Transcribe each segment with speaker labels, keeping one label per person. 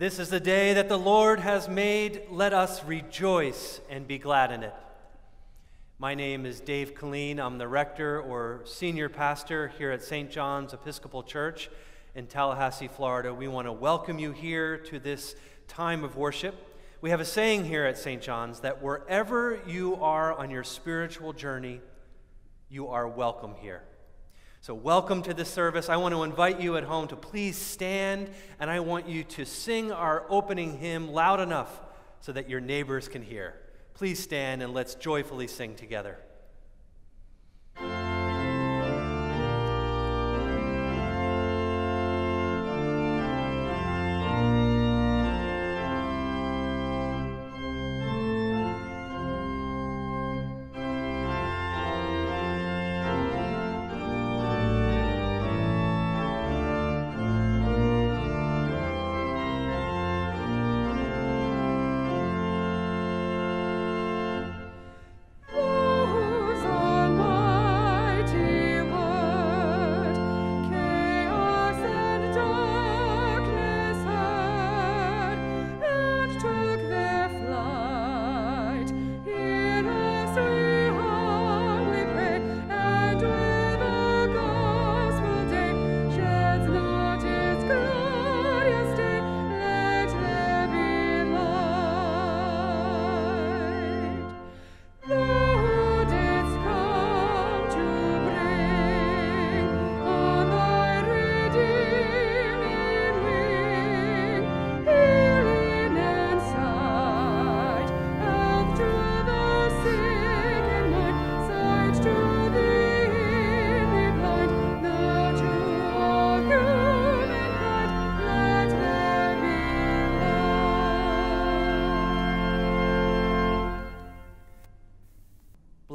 Speaker 1: This is the day that the Lord has made. Let us rejoice and be glad in it. My name is Dave Killeen. I'm the rector or senior pastor here at St. John's Episcopal Church in Tallahassee, Florida. We want to welcome you here to this time of worship. We have a saying here at St. John's that wherever you are on your spiritual journey, you are welcome here. So, welcome to this service. I want to invite you at home to please stand, and I want you to sing our opening hymn loud enough so that your neighbors can hear. Please stand and let's joyfully sing together.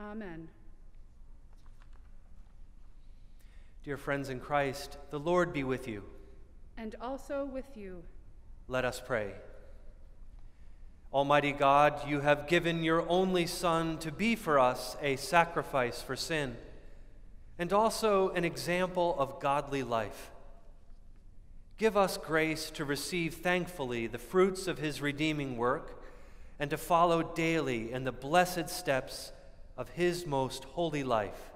Speaker 2: Amen.
Speaker 1: Dear friends in Christ, the Lord be with you.
Speaker 2: And also with you.
Speaker 1: Let us pray. Almighty God, you have given your only Son to be for us a sacrifice for sin and also an example of godly life. Give us grace to receive thankfully the fruits of his redeeming work and to follow daily in the blessed steps of his most holy life.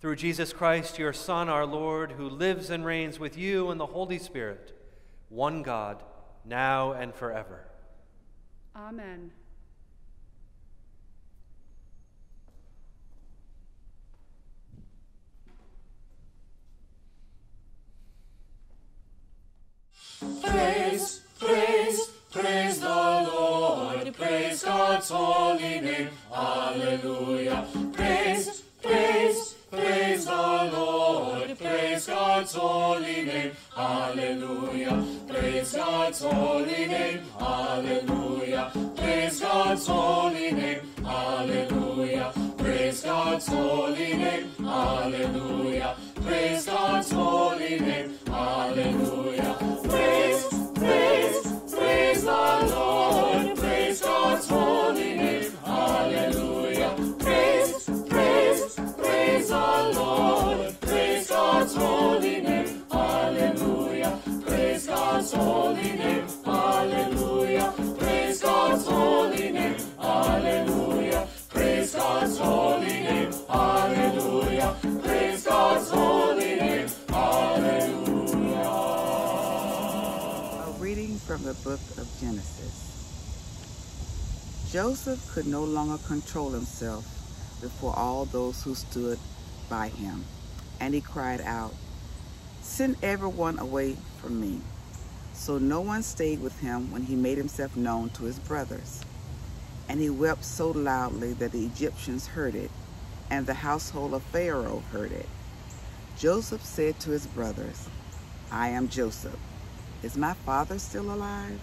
Speaker 1: Through Jesus Christ, your Son, our Lord, who lives and reigns with you in the Holy Spirit, one God, now and forever.
Speaker 2: Amen.
Speaker 3: Praise, praise, praise the Lord, praise God's holy name. Hallelujah. Praise, praise, praise the Lord. Praise God's holy name. Hallelujah. Praise God's holy name. Hallelujah. Praise God's holy name. Hallelujah. Praise God's holy name. Hallelujah. Praise God's holy name. Hallelujah. Praise, praise, praise the Lord. Praise God's. Hallelujah. Praise, praise, praise the Lord. Praise God's holy name. Hallelujah. Praise God's holy name.
Speaker 4: Book of Genesis. Joseph could no longer control himself before all those who stood by him, and he cried out, Send everyone away from me. So no one stayed with him when he made himself known to his brothers. And he wept so loudly that the Egyptians heard it, and the household of Pharaoh heard it. Joseph said to his brothers, I am Joseph. Is my father still alive?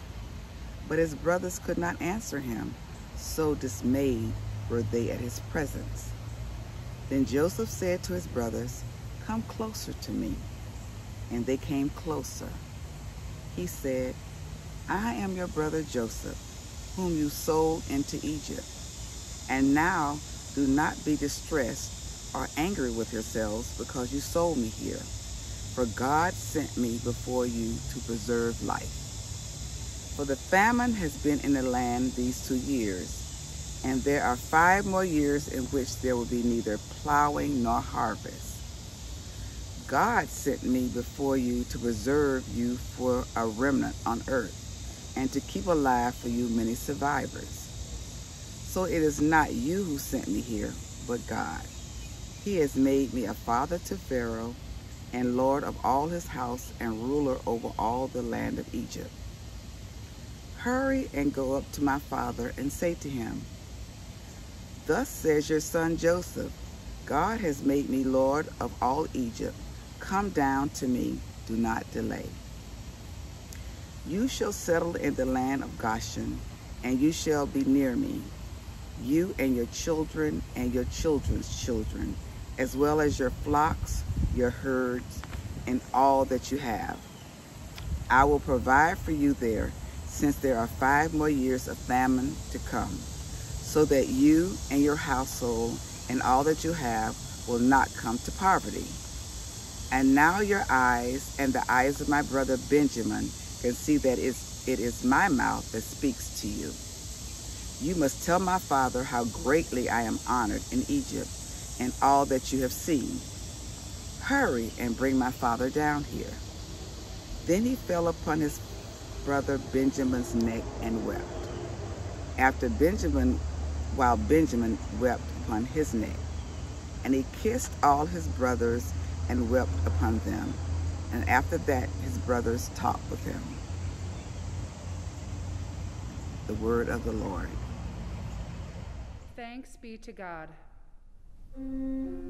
Speaker 4: But his brothers could not answer him, so dismayed were they at his presence. Then Joseph said to his brothers, Come closer to me. And they came closer. He said, I am your brother Joseph, whom you sold into Egypt. And now do not be distressed or angry with yourselves because you sold me here. For God sent me before you to preserve life. For the famine has been in the land these two years, and there are five more years in which there will be neither plowing nor harvest. God sent me before you to preserve you for a remnant on earth, and to keep alive for you many survivors. So it is not you who sent me here, but God. He has made me a father to Pharaoh, and lord of all his house, and ruler over all the land of Egypt. Hurry and go up to my father and say to him, Thus says your son Joseph, God has made me Lord of all Egypt. Come down to me, do not delay. You shall settle in the land of Goshen, and you shall be near me, you and your children and your children's children, as well as your flocks, your herds, and all that you have. I will provide for you there since there are five more years of famine to come, so that you and your household and all that you have will not come to poverty. And now your eyes and the eyes of my brother Benjamin can see that it is my mouth that speaks to you. You must tell my father how greatly I am honored in Egypt and all that you have seen. Hurry and bring my father down here. Then he fell upon his brother Benjamin's neck and wept. After Benjamin, while Benjamin wept upon his neck, and he kissed all his brothers and wept upon them. And after that, his brothers talked with him. The word of the Lord.
Speaker 2: Thanks be to God.
Speaker 5: うん。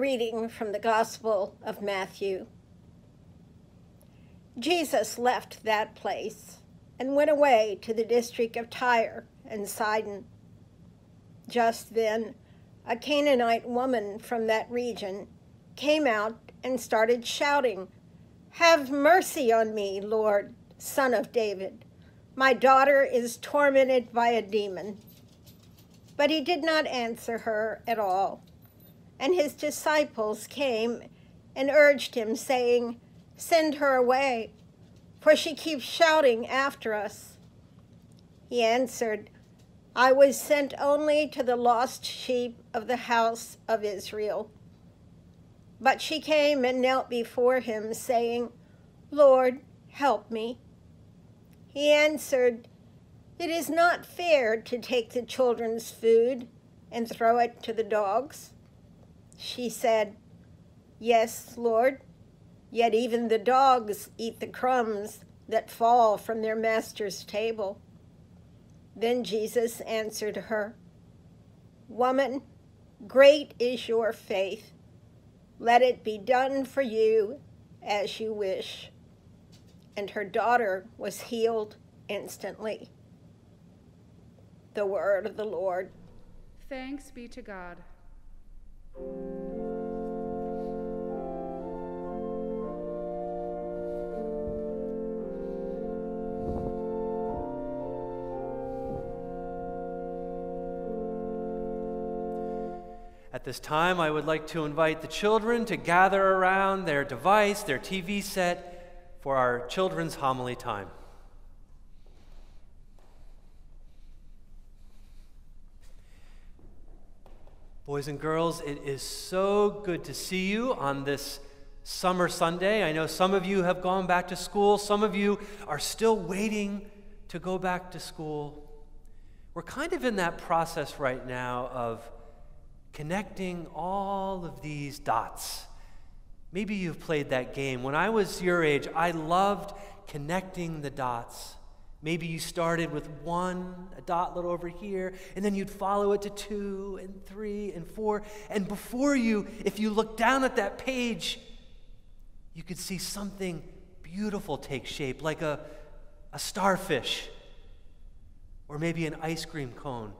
Speaker 5: Reading from the Gospel of Matthew. Jesus left that place and went away to the district of Tyre and Sidon. Just then, a Canaanite woman from that region came out and started shouting, Have mercy on me, Lord, son of David. My daughter is tormented by a demon. But he did not answer her at all. And his disciples came and urged him, saying, Send her away, for she keeps shouting after us. He answered, I was sent only to the lost sheep of the house of Israel. But she came and knelt before him, saying, Lord, help me. He answered, It is not fair to take the children's food and throw it to the dogs. She said, Yes, Lord, yet even the dogs eat the crumbs that fall from their master's table. Then Jesus answered her, Woman, great is your faith. Let it be done for you as you wish. And her daughter was healed instantly. The word of the Lord.
Speaker 2: Thanks be to God.
Speaker 1: At this time, I would like to invite the children to gather around their device, their TV set, for our children's homily time. Boys and girls, it is so good to see you on this summer Sunday. I know some of you have gone back to school, some of you are still waiting to go back to school. We're kind of in that process right now of connecting all of these dots. Maybe you've played that game. When I was your age, I loved connecting the dots. Maybe you started with one, a dot little over here, and then you'd follow it to two and three and four. And before you, if you look down at that page, you could see something beautiful take shape, like a, a starfish or maybe an ice cream cone.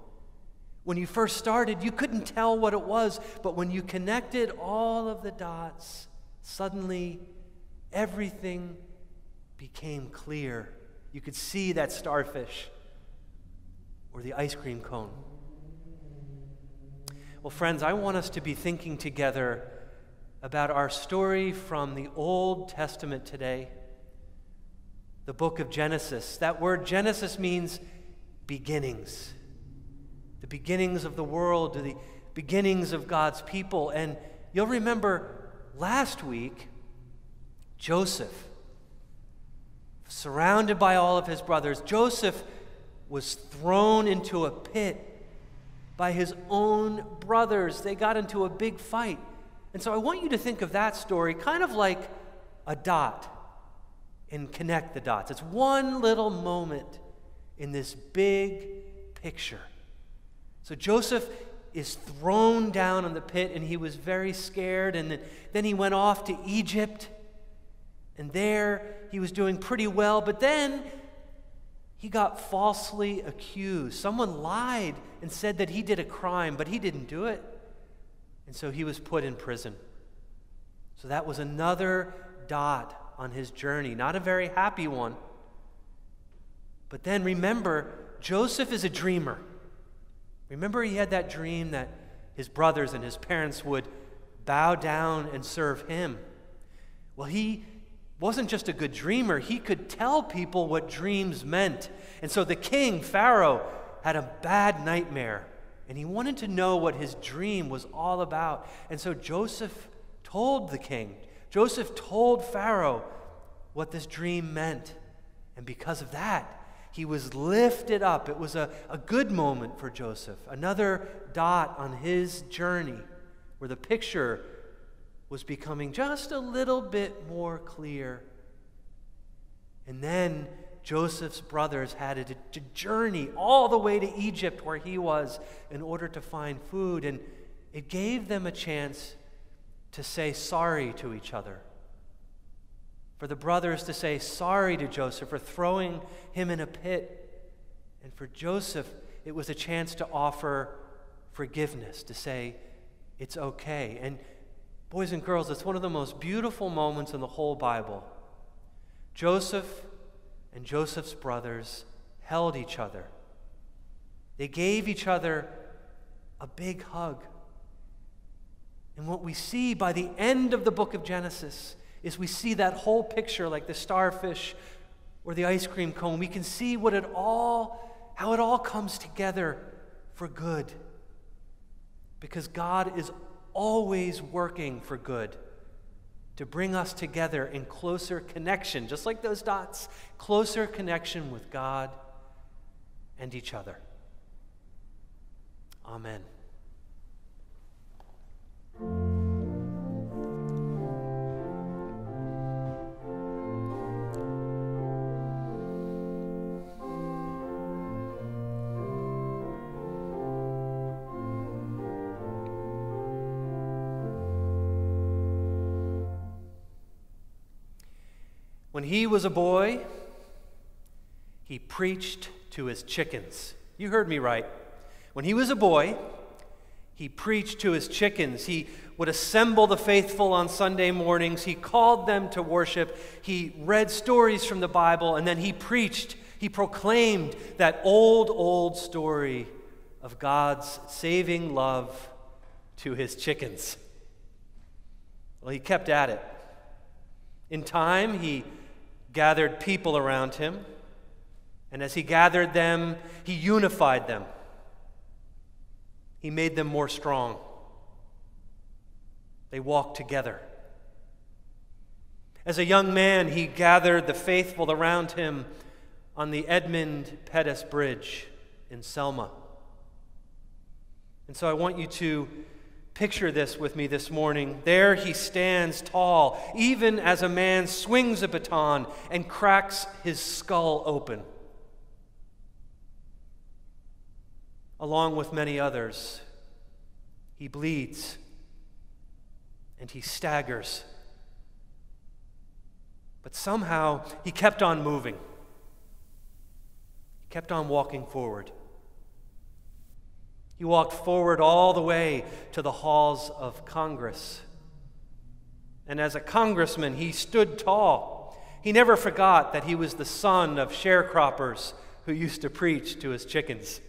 Speaker 1: When you first started, you couldn't tell what it was, but when you connected all of the dots, suddenly everything became clear. You could see that starfish or the ice cream cone. Well, friends, I want us to be thinking together about our story from the Old Testament today, the book of Genesis. That word Genesis means beginnings the beginnings of the world, the beginnings of God's people. And you'll remember last week, Joseph, surrounded by all of his brothers, Joseph was thrown into a pit by his own brothers. They got into a big fight. And so I want you to think of that story kind of like a dot and connect the dots. It's one little moment in this big picture. So Joseph is thrown down in the pit, and he was very scared. And then he went off to Egypt, and there he was doing pretty well. But then he got falsely accused. Someone lied and said that he did a crime, but he didn't do it. And so he was put in prison. So that was another dot on his journey, not a very happy one. But then remember, Joseph is a dreamer. Remember, he had that dream that his brothers and his parents would bow down and serve him. Well, he wasn't just a good dreamer, he could tell people what dreams meant. And so the king, Pharaoh, had a bad nightmare, and he wanted to know what his dream was all about. And so Joseph told the king, Joseph told Pharaoh what this dream meant. And because of that, he was lifted up. It was a, a good moment for Joseph, another dot on his journey where the picture was becoming just a little bit more clear. And then Joseph's brothers had to, to journey all the way to Egypt where he was in order to find food. And it gave them a chance to say sorry to each other for the brothers to say sorry to Joseph for throwing him in a pit. And for Joseph, it was a chance to offer forgiveness, to say, it's okay. And boys and girls, it's one of the most beautiful moments in the whole Bible. Joseph and Joseph's brothers held each other, they gave each other a big hug. And what we see by the end of the book of Genesis is we see that whole picture like the starfish or the ice cream cone. We can see what it all, how it all comes together for good. Because God is always working for good to bring us together in closer connection, just like those dots, closer connection with God and each other. Amen. When he was a boy, he preached to his chickens. You heard me right. When he was a boy, he preached to his chickens. He would assemble the faithful on Sunday mornings. He called them to worship. He read stories from the Bible, and then he preached. He proclaimed that old, old story of God's saving love to his chickens. Well, he kept at it. In time, he gathered people around him, and as he gathered them, he unified them. He made them more strong. They walked together. As a young man, he gathered the faithful around him on the Edmund Pettus Bridge in Selma. And so I want you to picture this with me this morning. There he stands tall, even as a man swings a baton and cracks his skull open. Along with many others, he bleeds and he staggers. But somehow he kept on moving. He kept on walking forward. He walked forward all the way to the halls of Congress. And as a congressman, he stood tall. He never forgot that he was the son of sharecroppers who used to preach to his chickens.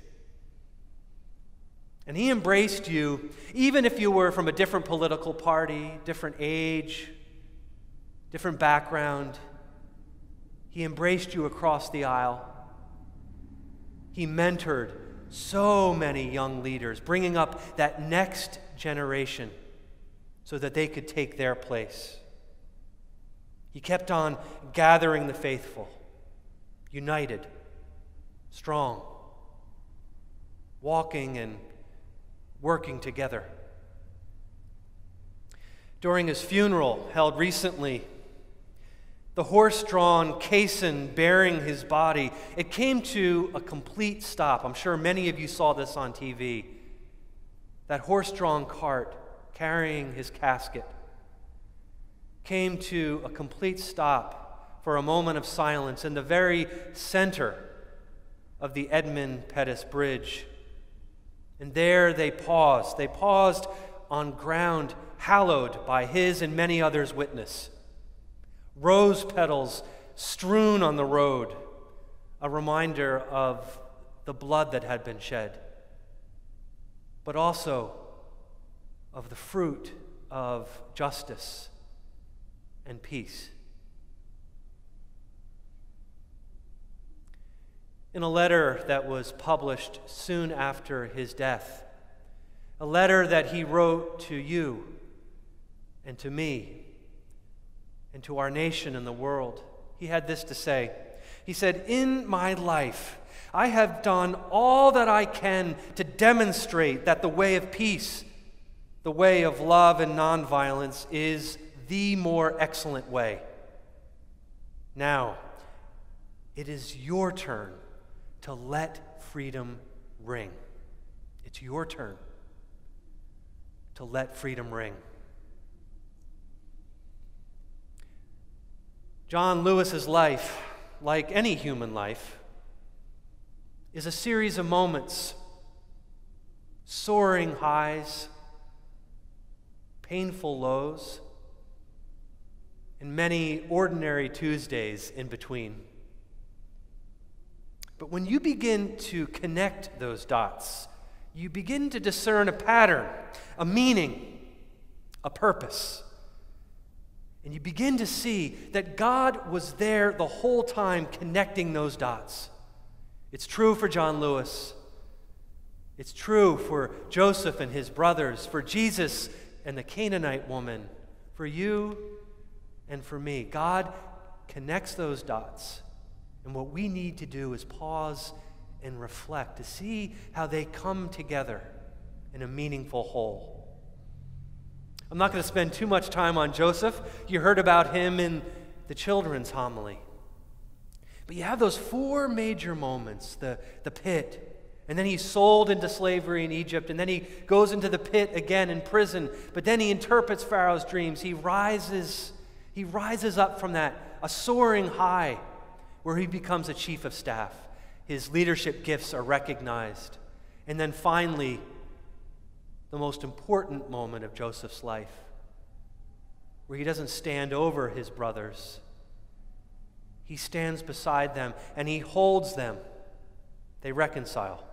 Speaker 1: And he embraced you, even if you were from a different political party, different age, different background. He embraced you across the aisle. He mentored so many young leaders, bringing up that next generation so that they could take their place. He kept on gathering the faithful, united, strong, walking and working together. During his funeral, held recently the horse drawn caisson bearing his body, it came to a complete stop. I'm sure many of you saw this on TV. That horse drawn cart carrying his casket came to a complete stop for a moment of silence in the very center of the Edmund Pettus Bridge. And there they paused. They paused on ground hallowed by his and many others' witness rose petals strewn on the road, a reminder of the blood that had been shed, but also of the fruit of justice and peace. In a letter that was published soon after his death, a letter that he wrote to you and to me and to our nation and the world. He had this to say He said, In my life, I have done all that I can to demonstrate that the way of peace, the way of love and nonviolence, is the more excellent way. Now, it is your turn to let freedom ring. It's your turn to let freedom ring. John Lewis's life, like any human life, is a series of moments, soaring highs, painful lows, and many ordinary Tuesdays in between. But when you begin to connect those dots, you begin to discern a pattern, a meaning, a purpose. And you begin to see that God was there the whole time connecting those dots. It's true for John Lewis. It's true for Joseph and his brothers, for Jesus and the Canaanite woman, for you and for me. God connects those dots. And what we need to do is pause and reflect to see how they come together in a meaningful whole. I'm not going to spend too much time on Joseph. You heard about him in the children's homily. But you have those four major moments the, the pit, and then he's sold into slavery in Egypt, and then he goes into the pit again in prison, but then he interprets Pharaoh's dreams. He rises, he rises up from that, a soaring high, where he becomes a chief of staff. his leadership gifts are recognized. And then finally, the most important moment of Joseph's life, where he doesn't stand over his brothers, he stands beside them and he holds them. They reconcile.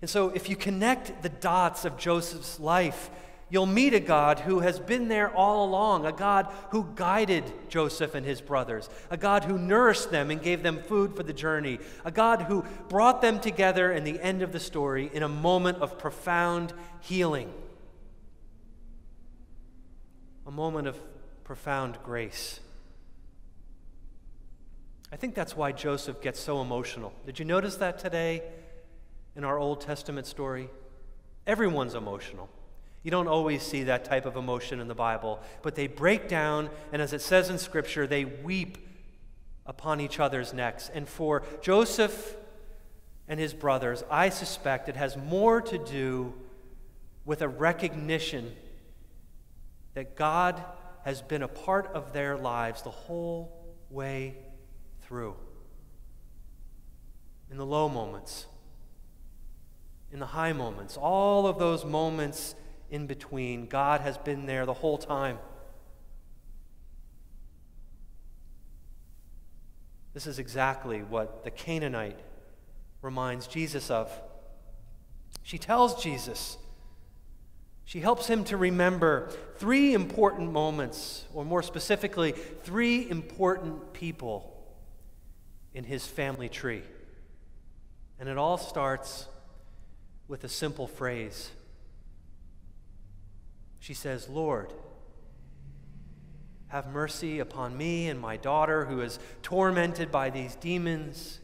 Speaker 1: And so, if you connect the dots of Joseph's life, you'll meet a God who has been there all along, a God who guided Joseph and his brothers, a God who nourished them and gave them food for the journey, a God who brought them together in the end of the story in a moment of profound healing, a moment of profound grace. I think that's why Joseph gets so emotional. Did you notice that today in our Old Testament story? Everyone's emotional. You don't always see that type of emotion in the Bible, but they break down, and as it says in Scripture, they weep upon each other's necks. And for Joseph and his brothers, I suspect it has more to do with a recognition that God has been a part of their lives the whole way through. In the low moments, in the high moments, all of those moments in between. God has been there the whole time. This is exactly what the Canaanite reminds Jesus of. She tells Jesus, she helps him to remember three important moments, or more specifically, three important people in his family tree. And it all starts with a simple phrase she says, Lord, have mercy upon me and my daughter who is tormented by these demons.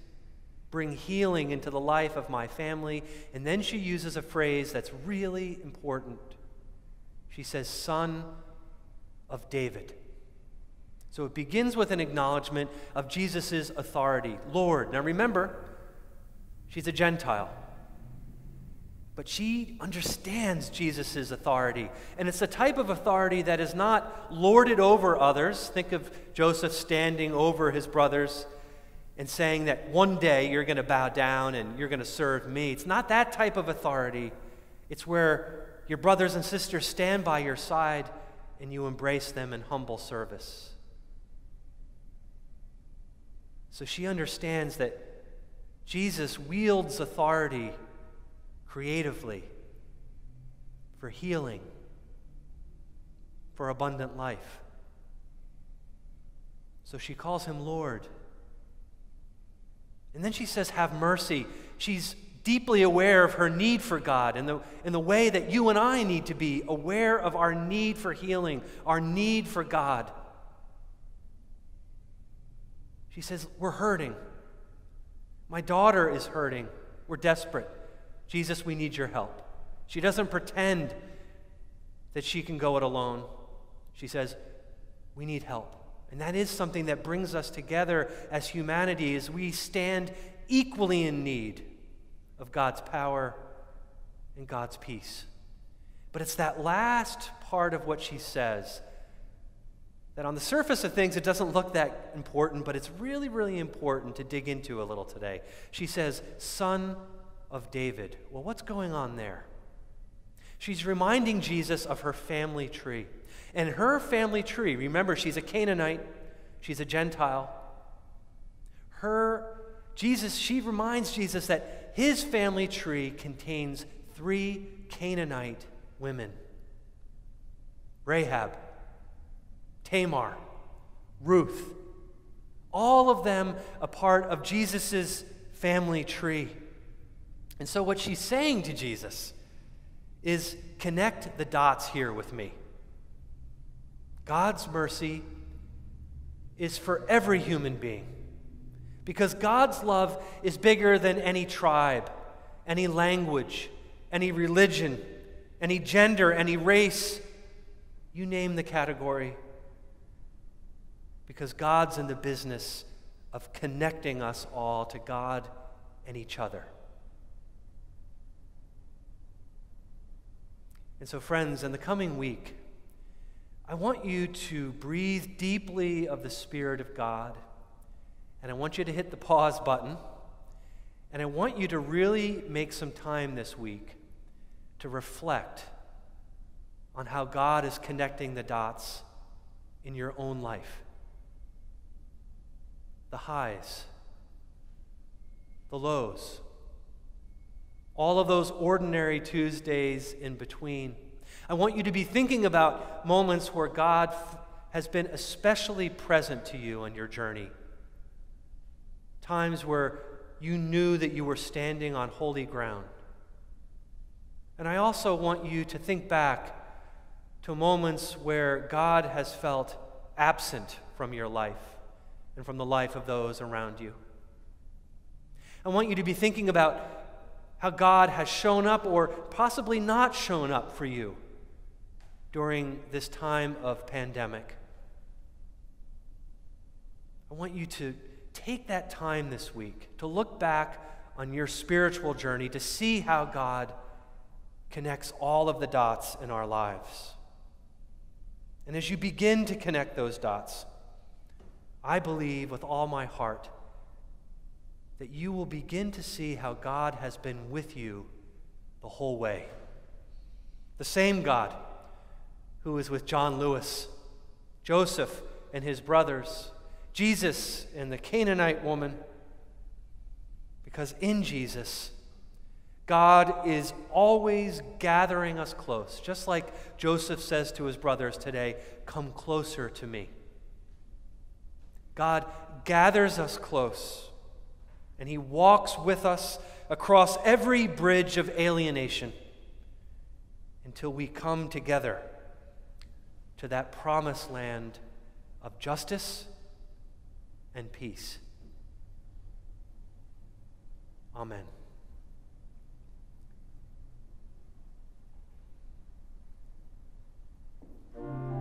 Speaker 1: Bring healing into the life of my family. And then she uses a phrase that's really important. She says, Son of David. So it begins with an acknowledgement of Jesus' authority. Lord. Now remember, she's a Gentile but she understands Jesus' authority. And it's a type of authority that is not lorded over others. Think of Joseph standing over his brothers and saying that one day you're going to bow down and you're going to serve me. It's not that type of authority. It's where your brothers and sisters stand by your side and you embrace them in humble service. So she understands that Jesus wields authority creatively for healing, for abundant life. So she calls him Lord. And then she says, Have mercy. She's deeply aware of her need for God in the, in the way that you and I need to be aware of our need for healing, our need for God. She says, We're hurting. My daughter is hurting. We're desperate. Jesus, we need your help. She doesn't pretend that she can go it alone. She says, We need help. And that is something that brings us together as humanity as we stand equally in need of God's power and God's peace. But it's that last part of what she says that on the surface of things it doesn't look that important, but it's really, really important to dig into a little today. She says, Son of David. Well, what's going on there? She's reminding Jesus of her family tree. And her family tree, remember, she's a Canaanite, she's a Gentile. Her, Jesus, she reminds Jesus that his family tree contains three Canaanite women Rahab, Tamar, Ruth. All of them a part of Jesus' family tree. And so, what she's saying to Jesus is connect the dots here with me. God's mercy is for every human being because God's love is bigger than any tribe, any language, any religion, any gender, any race. You name the category. Because God's in the business of connecting us all to God and each other. And so, friends, in the coming week, I want you to breathe deeply of the Spirit of God. And I want you to hit the pause button And I want you to really make some time this week to reflect on how God is connecting the dots in your own life the highs, the lows, all of those ordinary Tuesdays in between. I want you to be thinking about moments where God has been especially present to you on your journey. Times where you knew that you were standing on holy ground. And I also want you to think back to moments where God has felt absent from your life and from the life of those around you. I want you to be thinking about how God has shown up or possibly not shown up for you during this time of pandemic. I want you to take that time this week to look back on your spiritual journey to see how God connects all of the dots in our lives. And as you begin to connect those dots, I believe with all my heart that you will begin to see how God has been with you the whole way. The same God who was with John Lewis, Joseph and his brothers, Jesus and the Canaanite woman. Because in Jesus, God is always gathering us close, just like Joseph says to his brothers today Come closer to me. God gathers us close, and He walks with us across every bridge of alienation until we come together to that promised land of justice and peace. Amen. I'd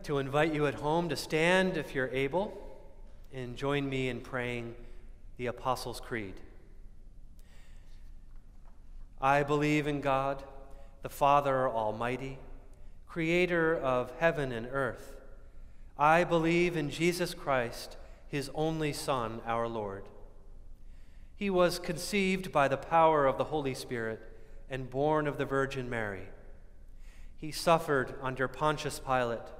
Speaker 1: like to invite you at home to stand if you're able and join me in praying the Apostles' Creed. I believe in God, the Father Almighty, creator of heaven and earth. I believe in Jesus Christ, his only Son, our Lord. He was conceived by the power of the Holy Spirit and born of the Virgin Mary. He suffered under Pontius Pilate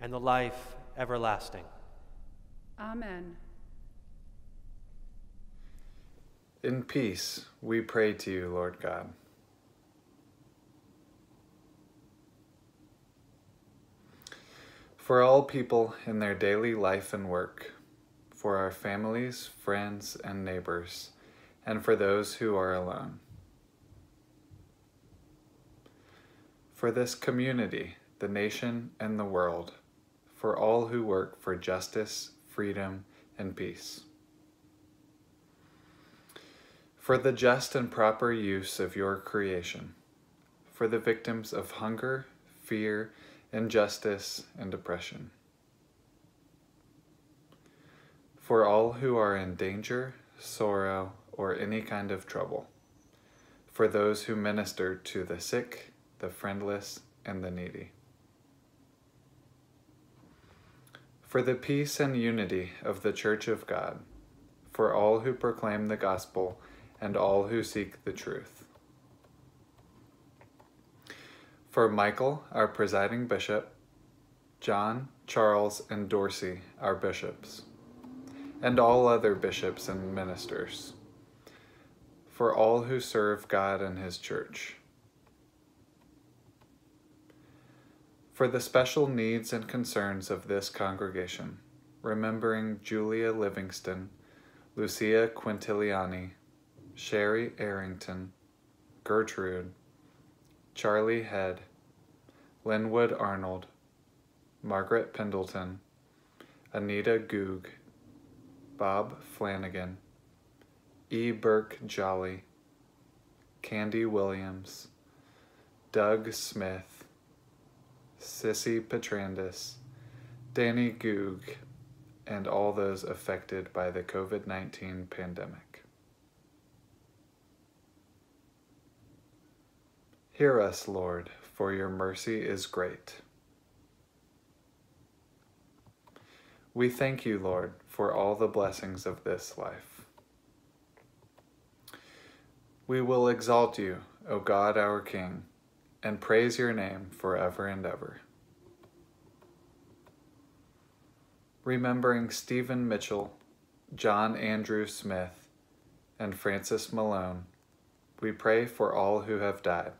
Speaker 1: and the life everlasting.
Speaker 2: Amen.
Speaker 6: In peace, we pray to you, Lord God. For all people in their daily life and work, for our families, friends, and neighbors, and for those who are alone. For this community, the nation, and the world for all who work for justice, freedom, and peace. For the just and proper use of your creation, for the victims of hunger, fear, injustice, and oppression. For all who are in danger, sorrow, or any kind of trouble. For those who minister to the sick, the friendless, and the needy. For the peace and unity of the Church of God, for all who proclaim the gospel and all who seek the truth. For Michael, our presiding bishop, John, Charles, and Dorsey, our bishops, and all other bishops and ministers, for all who serve God and His church. For the special needs and concerns of this congregation, remembering Julia Livingston, Lucia Quintiliani, Sherry Arrington, Gertrude, Charlie Head, Linwood Arnold, Margaret Pendleton, Anita Goog, Bob Flanagan, E. Burke Jolly, Candy Williams, Doug Smith, Sissy Petrandis, Danny Goog, and all those affected by the COVID 19 pandemic. Hear us, Lord, for your mercy is great. We thank you, Lord, for all the blessings of this life. We will exalt you, O God our King, and praise your name forever and ever. Remembering Stephen Mitchell, John Andrew Smith, and Francis Malone, we pray for all who have died,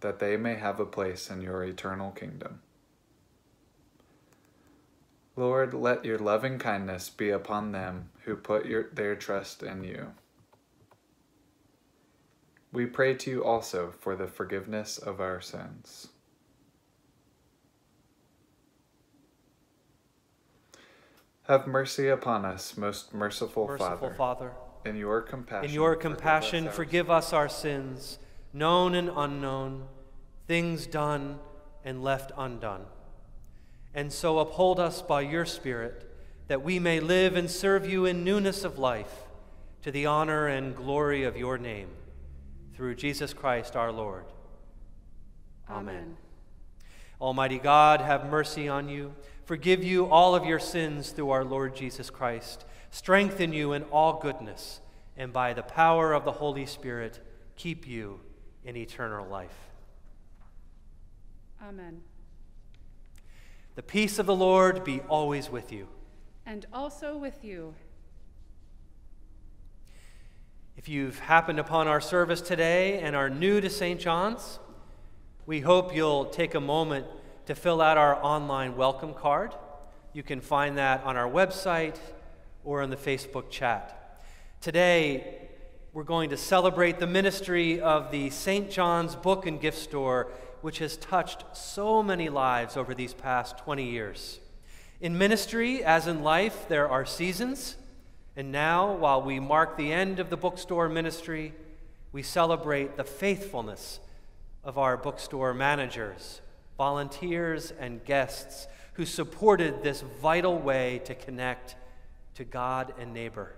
Speaker 6: that they may have a place in your eternal kingdom. Lord, let your loving kindness be upon them who put your, their trust in you. We pray to you also for the forgiveness of our sins. Have mercy upon us, most merciful,
Speaker 1: Merciful
Speaker 6: Father.
Speaker 1: Father,
Speaker 6: In your compassion,
Speaker 1: in your
Speaker 6: forgive us
Speaker 1: compassion,
Speaker 6: our
Speaker 1: forgive us our sins, known and unknown, things done and left undone. And so uphold us by your Spirit, that we may live and serve you in newness of life, to the honor and glory of your name, through Jesus Christ our Lord. Amen. Almighty God, have mercy on you, forgive you all of your sins through our Lord Jesus Christ, strengthen you in all goodness, and by the power of the Holy Spirit, keep you in eternal life.
Speaker 2: Amen.
Speaker 1: The peace of the Lord be always with you.
Speaker 2: And also with you.
Speaker 1: If you've happened upon our service today and are new to St. John's, we hope you'll take a moment to fill out our online welcome card. You can find that on our website or in the Facebook chat. Today, we're going to celebrate the ministry of the St. John's Book and Gift Store, which has touched so many lives over these past 20 years. In ministry, as in life, there are seasons. And now, while we mark the end of the bookstore ministry, we celebrate the faithfulness of our bookstore managers, volunteers, and guests who supported this vital way to connect to God and neighbor.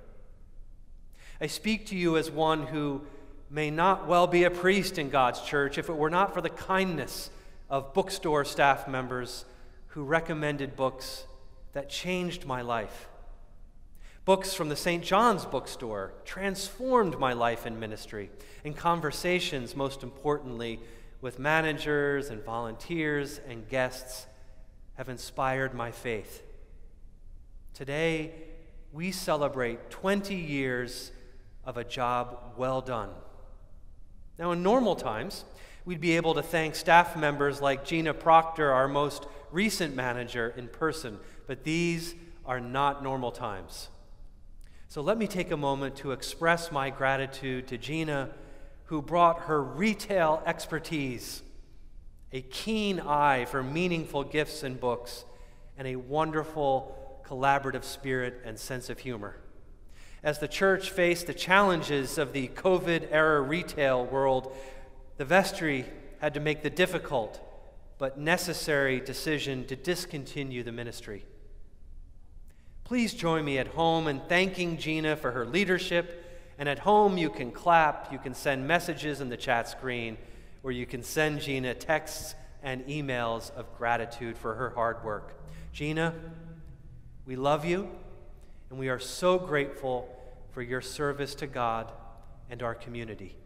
Speaker 1: I speak to you as one who may not well be a priest in God's church if it were not for the kindness of bookstore staff members who recommended books that changed my life. Books from the St. John's bookstore transformed my life in ministry, and conversations, most importantly, with managers and volunteers and guests have inspired my faith. Today, we celebrate 20 years of a job well done. Now, in normal times, we'd be able to thank staff members like Gina Proctor, our most recent manager, in person, but these are not normal times. So let me take a moment to express my gratitude to Gina, who brought her retail expertise, a keen eye for meaningful gifts and books, and a wonderful collaborative spirit and sense of humor. As the church faced the challenges of the COVID era retail world, the vestry had to make the difficult but necessary decision to discontinue the ministry. Please join me at home in thanking Gina for her leadership. And at home, you can clap, you can send messages in the chat screen, or you can send Gina texts and emails of gratitude for her hard work. Gina, we love you, and we are so grateful for your service to God and our community.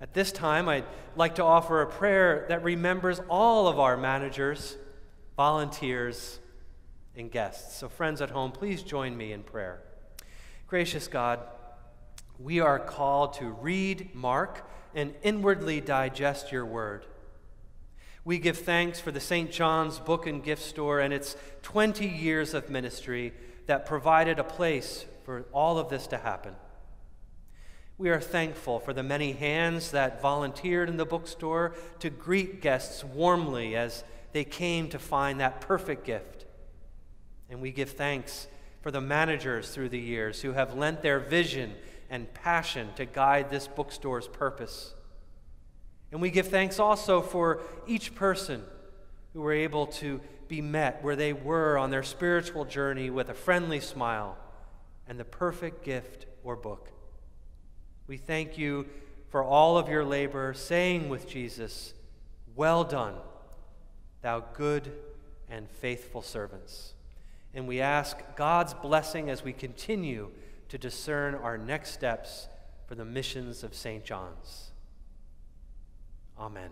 Speaker 1: At this time, I'd like to offer a prayer that remembers all of our managers, volunteers, and guests. So, friends at home, please join me in prayer. Gracious God, we are called to read, mark, and inwardly digest your word. We give thanks for the St. John's Book and Gift Store and its 20 years of ministry that provided a place for all of this to happen. We are thankful for the many hands that volunteered in the bookstore to greet guests warmly as they came to find that perfect gift. And we give thanks for the managers through the years who have lent their vision and passion to guide this bookstore's purpose. And we give thanks also for each person who were able to be met where they were on their spiritual journey with a friendly smile and the perfect gift or book. We thank you for all of your labor, saying with Jesus, Well done, thou good and faithful servants. And we ask God's blessing as we continue to discern our next steps for the missions of St. John's. Amen.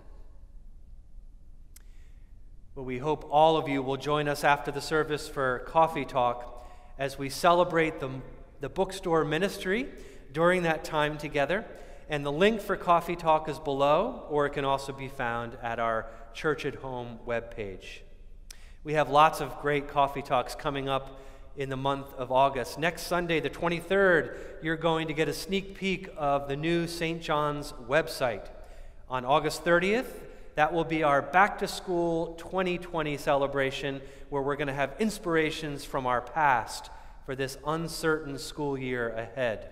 Speaker 1: Well, we hope all of you will join us after the service for coffee talk as we celebrate the, the bookstore ministry during that time together. And the link for Coffee Talk is below, or it can also be found at our Church at Home webpage. We have lots of great coffee talks coming up in the month of August. Next Sunday, the 23rd, you're going to get a sneak peek of the new St. John's website. On August 30th, that will be our Back to School 2020 celebration, where we're going to have inspirations from our past for this uncertain school year ahead.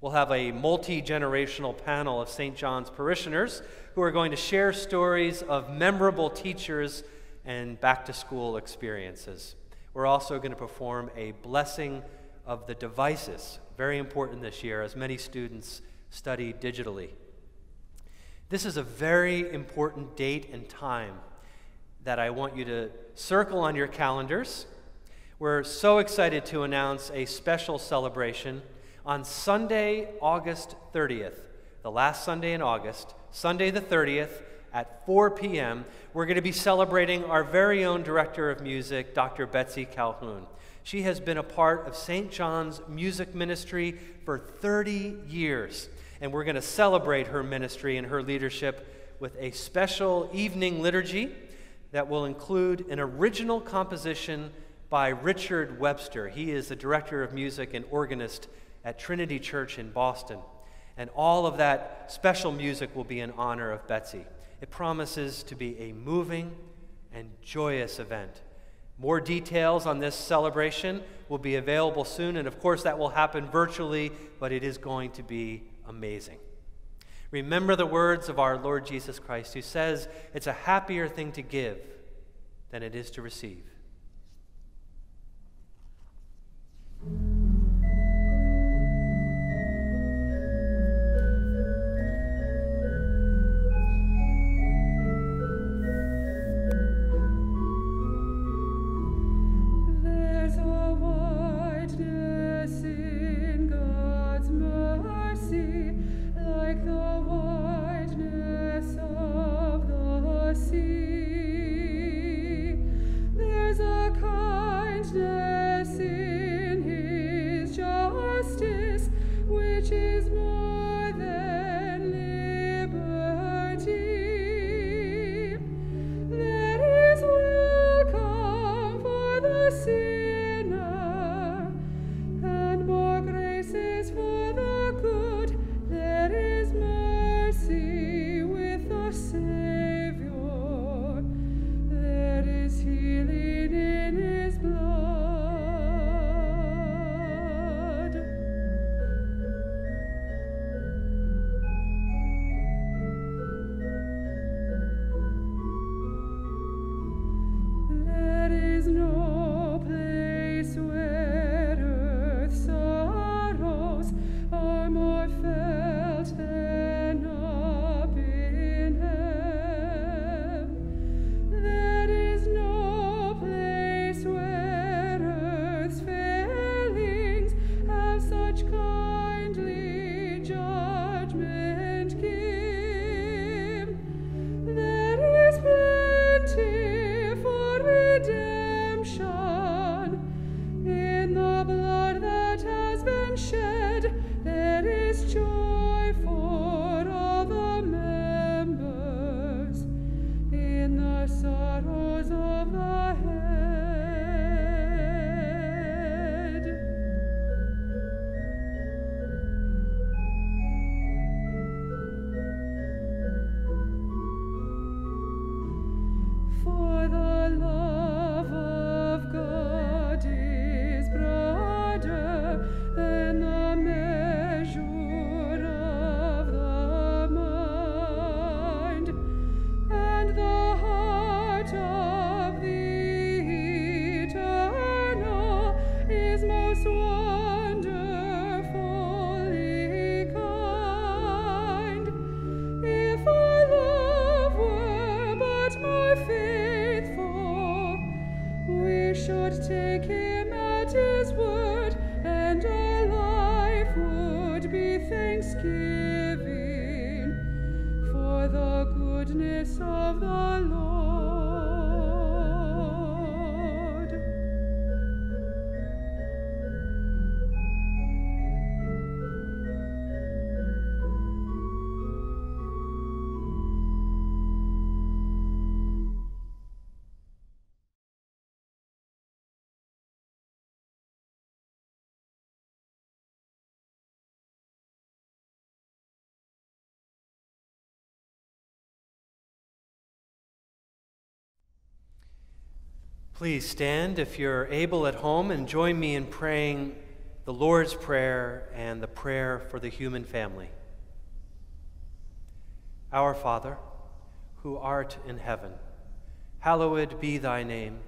Speaker 1: We'll have a multi generational panel of St. John's parishioners who are going to share stories of memorable teachers and back to school experiences. We're also going to perform a blessing of the devices, very important this year as many students study digitally. This is a very important date and time that I want you to circle on your calendars. We're so excited to announce a special celebration on Sunday, August 30th, the last Sunday in August, Sunday the 30th at 4 p.m., we're going to be celebrating our very own director of music, Dr. Betsy Calhoun. She has been a part of St. John's music ministry for 30 years, and we're going to celebrate her ministry and her leadership with a special evening liturgy that will include an original composition by Richard Webster. He is the director of music and organist at Trinity Church in Boston. And all of that special music will be in honor of Betsy. It promises to be a moving and joyous event. More details on this celebration will be available soon, and of course, that will happen virtually, but it is going to be amazing. Remember the words of our Lord Jesus Christ, who says it's a happier thing to give than it is to receive. Please stand if you're able at home and join me in praying the Lord's Prayer and the prayer for the human family. Our Father, who art in heaven, hallowed be thy name.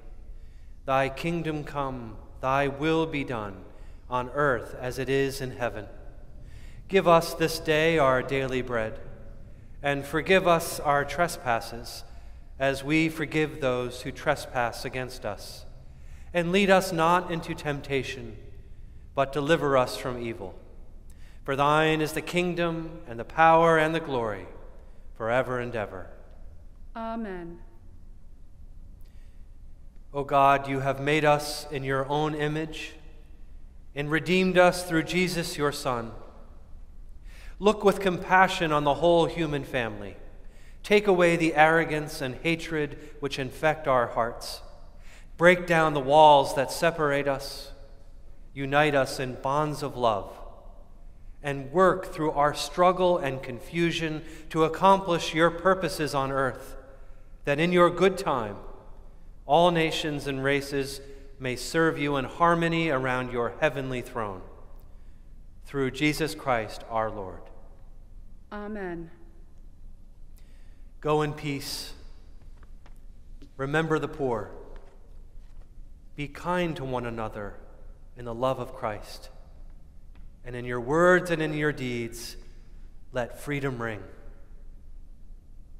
Speaker 1: Thy kingdom come, thy will be done, on earth as it is in heaven. Give us this day our daily bread, and forgive us our trespasses as we forgive those who trespass against us. And lead us not into temptation, but deliver us from evil. For thine is the kingdom, and the power, and the glory, forever and ever.
Speaker 2: Amen.
Speaker 1: O God, you have made us in your own image and redeemed us through Jesus, your Son. Look with compassion on the whole human family Take away the arrogance and hatred which infect our hearts. Break down the walls that separate us. Unite us in bonds of love. And work through our struggle and confusion to accomplish your purposes on earth, that in your good time, all nations and races may serve you in harmony around your heavenly throne. Through Jesus Christ our Lord.
Speaker 2: Amen.
Speaker 1: Go in peace. Remember the poor. Be kind to one another in the love of Christ. And in your words and in your deeds, let freedom ring.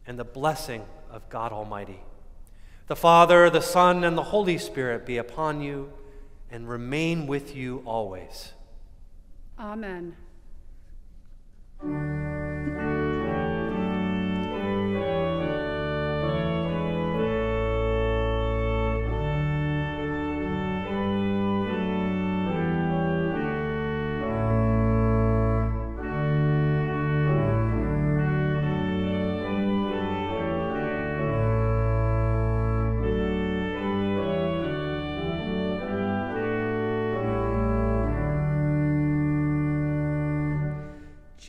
Speaker 1: And the blessing of God Almighty, the Father, the Son, and the Holy Spirit be upon you and remain with you always.
Speaker 2: Amen.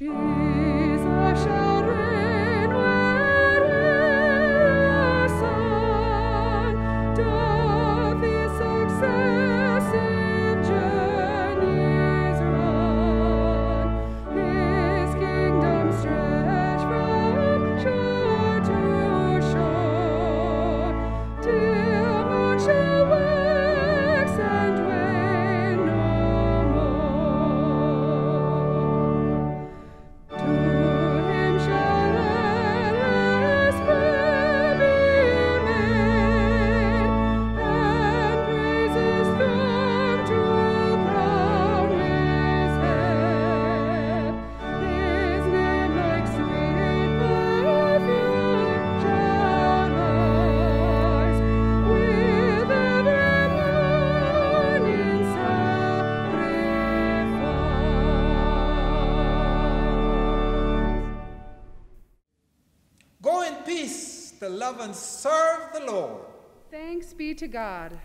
Speaker 7: she love and serve the Lord.
Speaker 2: Thanks be to God.